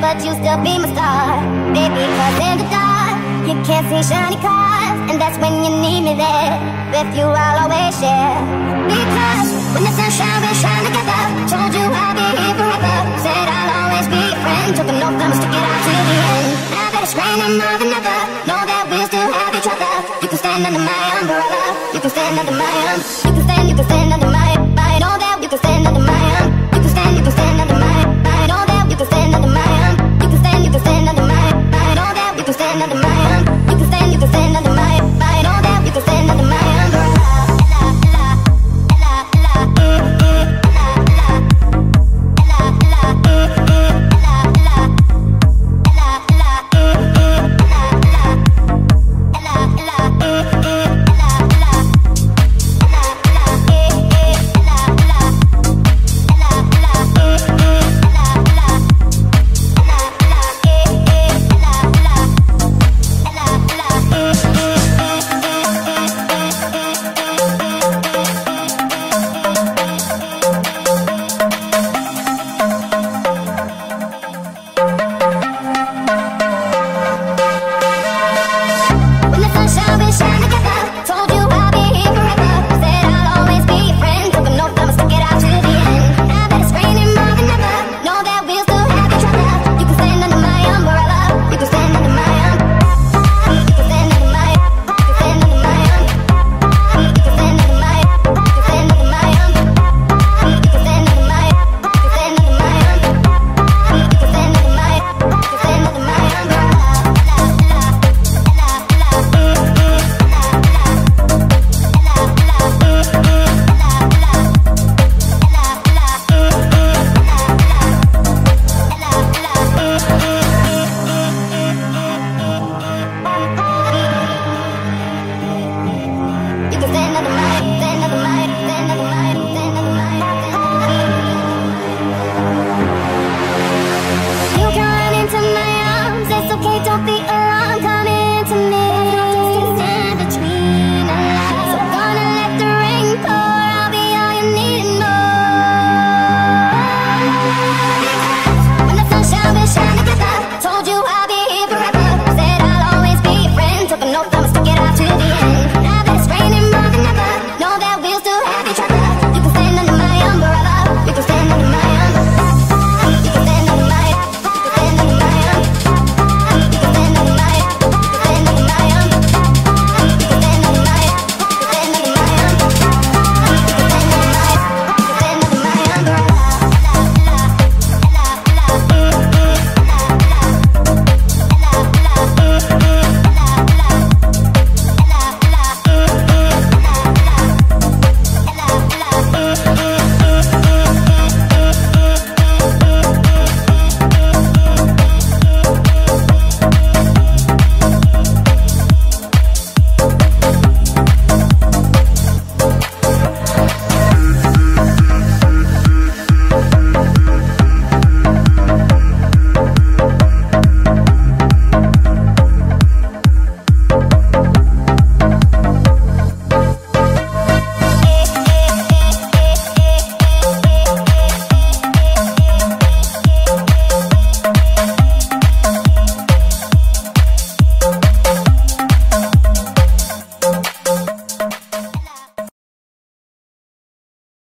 but you still be my star. Baby, cause in the dark, you can't see shiny cars, and that's when you need me there. With you, I'll always share. Because when the sunshine will shine together, told you I'll be here forever. Said I'll always be your friend, took a no thumbs to it out to the end. Now that it's raining more than ever, know that we'll still have each other. You can stand under my umbrella, you can stand under my umbrella. You can stand, you can stand under my, umbrella. know that you can stand under my umbrella. You can stand, you can stand.